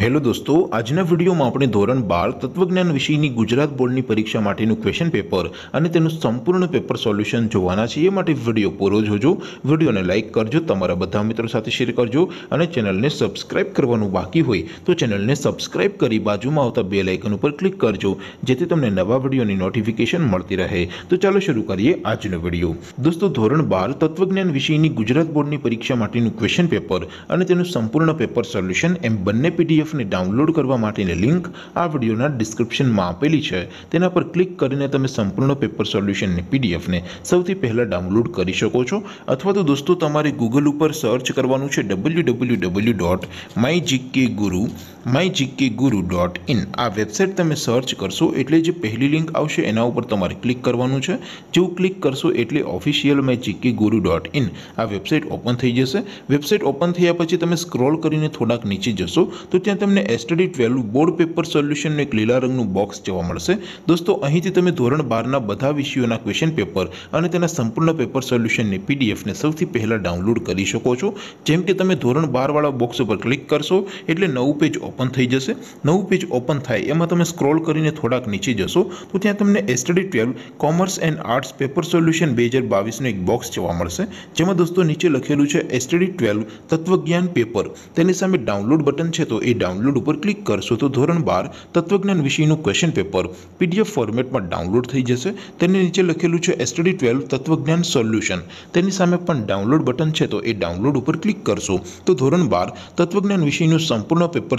Hello દોસ્તો, આજના વિડીયોમાં આપણે ધોરણ બાર તત્વજ્ઞાન વિષયની ગુજરાત બોર્ડની પરીક્ષા માટેનું ક્વેશ્ચન પેપર અને તેનું સંપૂર્ણ પેપર સોલ્યુશન જોવાના છે એ માટે વીડિયો પૂરો જોજો. વિડીયોને લાઇક કરજો, તમારા બધા મિત્રો સાથે શેર કરજો અને ચેનલને સબસ્ક્રાઇબ કરવાનું બાકી હોય તો ચેનલને સબસ્ક્રાઇબ કરી બાજુમાં આવતા બે લાઇકન ઉપર ક્લિક કરજો, જેથી તમને નવા વિડીયોની નોટિફિકેશન મળતી રહે. તો ચાલો શરૂ કરીએ આજનો વીડિયો. દોસ્તો, ધોરણ બાર તત્વજ્ઞાન વિષયની ગુજરાત બોર્ડની પરીક્ષા માટેનું ક્વેશ્ચન પેપર અને તેનું સંપૂર્ણ પેપર સોલ્યુશન એમ બંને પીડીએફને ડાઉનલોડ કરવા માટેની લિંક આ વિડીયોના ડિસ્ક્રિપ્શનમાં આપેલી છે. તેના પર ક્લિક કરીને તમે સંપૂર્ણ પેપર સોલ્યુશનની પીડીએફને સૌથી પહેલાં ડાઉનલોડ કરી શકો છો. અથવા તો દોસ્તો, તમારે ગૂગલ ઉપર સર્ચ કરવાનું છે W W W dot my GK Guru my GK Guru dot in આ વેબસાઇટ તમે સર્ચ કરશો એટલે જે પહેલી લિંક આવશે. એના ઉપર તમારે ક્લિક કરવાનું છે. જેવું ક્લિક કરશો એટલે official my GK guru dot in આ વેબસાઇટ ઓપન થઈ જશે. વેબસાઇટ ઓપન થયા પછી તમે સ્ક્રોલ કરીને થોડાક નીચે જશો, તો ત્યાં તમને એસ્ટડી ટ્વેલ્વ બોર્ડ પેપર સોલ્યુશનનું એક લીલા રંગનું બોક્સ જોવા મળશે. દોસ્તો, અહીંથી તમે ધોરણ બારના બધા વિષયોના ક્વેશ્ચન પેપર અને તેના સંપૂર્ણ પેપર સોલ્યુશનની પીડીએફને સૌથી પહેલાં ડાઉનલોડ કરી શકો છો. જેમ કે તમે ધોરણ બારવાળા બોક્સ ઉપર ક્લિક કરશો એટલે નવું પેજ ઓપન થઈ જશે. નવું પેજ ઓપન થાય, એમાં તમે સ્ક્રોલ કરીને થોડાક નીચે જશો, તો ત્યાં તમને study twelve, commerce and arts paper solution બે હજાર બાવીસનું એક બોક્સ જોવા મળશે. જેમાં દોસ્તો નીચે લખેલું છે એસટીડી ટ્વેલ્વ, તત્વજ્ઞાન પેપર. તેની સામે ડાઉનલોડ બટન છે, તો એ ડાઉનલોડ ઉપર ક્લિક કરશો, તો ધોરણ બાર, તત્વજ્ઞાન વિષયનું ક્વેશ્ચન પેપર પીડીએફ ફોર્મેટમાં ડાઉનલોડ થઈ જશે. તેની નીચે લખેલું છે એસટડી ટ્વેલ્વ, તત્વજ્ઞાન સોલ્યુશન. તેની સામે પણ ડાઉનલોડ બટન છે, તો એ ડાઉનલોડ ઉપર ક્લિક કરશો. તો ધોરણ બાર, તત્વજ્ઞાન વિષયનું સંપૂર્ણ પેપર